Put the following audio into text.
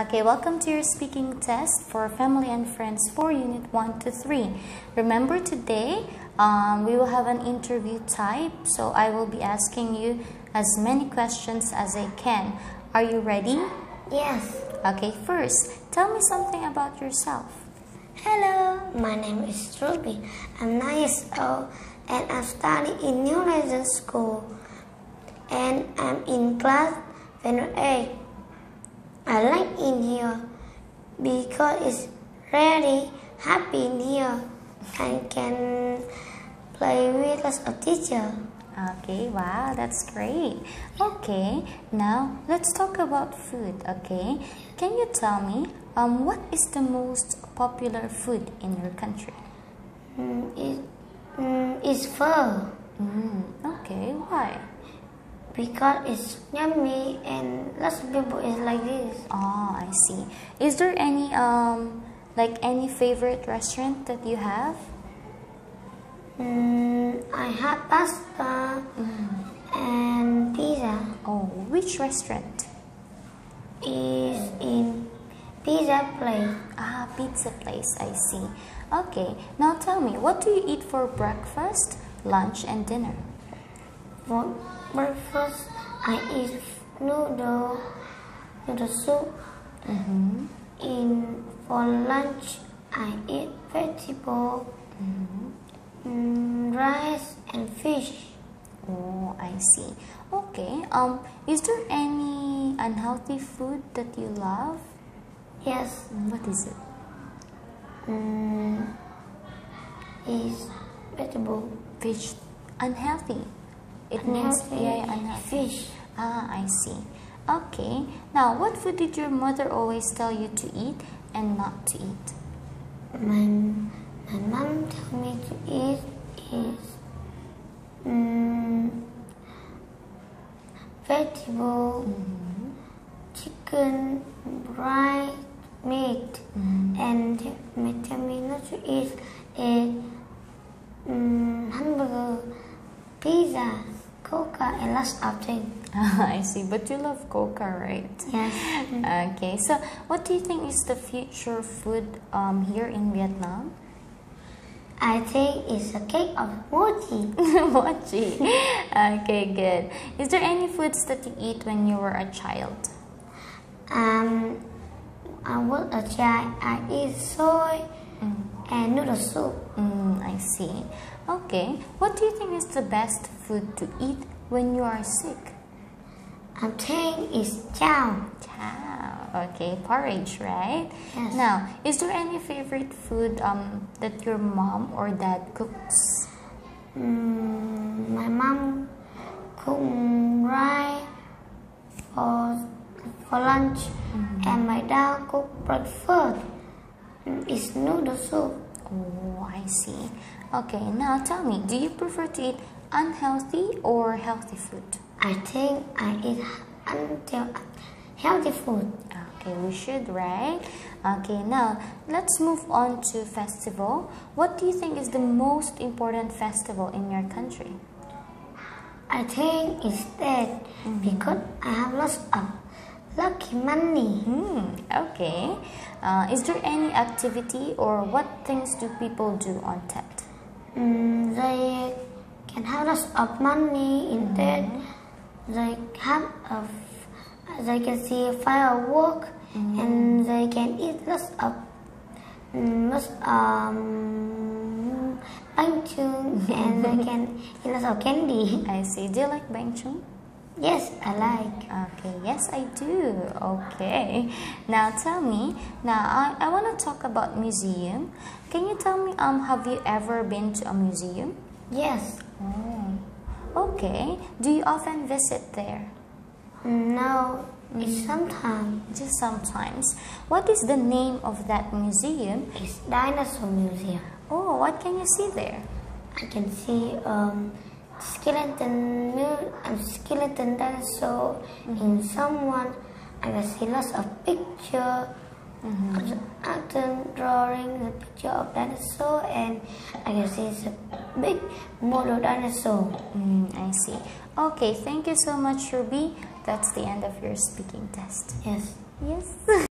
Okay, welcome to your speaking test for family and friends for unit 1 to 3. Remember today um, we will have an interview type, so I will be asking you as many questions as I can. Are you ready? Yes. Okay, first, tell me something about yourself. Hello, my name is Ruby. I'm 9 years old and I study in New Legend School. And I'm in class 108. I like in here because it's really happy in here. I can play with lots of teacher. Okay, wow, that's great. Okay, now let's talk about food, okay? Can you tell me um, what is the most popular food in your country? Mm, it, mm, it's pho Mm, okay, why? Because it's yummy and lots of people is like this. Oh, I see. Is there any um like any favorite restaurant that you have? Mm, I have pasta and pizza. Oh, which restaurant? Is in pizza place. Ah, pizza place, I see. Okay, now tell me, what do you eat for breakfast, lunch, and dinner? For breakfast, I eat noodle, noodle soup. Mm-hmm. In for lunch, I eat vegetable, mm, rice and fish. Oh, I see. Okay, um, is there any unhealthy food that you love? Yes, Mm, What is it? mm, is vegetable. Fish. Unhealthy. It means, Unhealthy yeah, yeah, unhealthy. fish. Ah, I see. Okay. Now, what food did your mother always tell you to eat and not to eat? My my mom told me to eat is mm, vegetable, chicken, rice, meat, and my tell me not to eat is mm, hamburger, pizza, coca, and lots of. I see. But you love coca, right? Yes. Okay. So, what do you think is the future food um, here in Vietnam? I think it's a cake of mochi. Mochi. Okay, good. Is there any foods that you eat when you were a child? Um, I was a child. I eat soy and noodle soup. Mm, I see. Okay. What do you think is the best food to eat when you are sick? I think it's cháo. Cháo. Okay, porridge, right? Yes. Now, is there any favorite food um, that your mom or dad cooks? Mm, my mom cook rice for for lunch, and my dad cook breakfast. Mm, It's noodle soup. Oh, I see. Okay, now tell me, do you prefer to eat unhealthy or healthy food? I think I eat until healthy food. Okay, we should, right? Okay, now let's move on to festival. What do you think is the most important festival in your country? I think it's Tet because I have lots of lucky money. Hmm, okay. Uh, is there any activity or what things do people do on Tet? Mm, they can have lots of money in that. They have a, they can see firework and they can eat lots of mm, lots um bánh chưng and they can eat lots of candy. I see. Do you like bánh chưng? Yes, I like. Okay, yes, I do. Okay. Now tell me, now I, I want to talk about museum. Can you tell me, um, have you ever been to a museum? Yes. Oh, okay. Do you often visit there? No, it's sometimes Just sometimes. What is the name of that museum? it's dinosaur museum. Oh, what can you see there? I can see um, skeleton um, skeleton dinosaur in someone. I can see lots of picture. After drawing the picture of dinosaur and I can see it's a big model dinosaur. Mm, I see. Okay, thank you so much, Ruby. That's the end of your speaking test. Yes. Yes.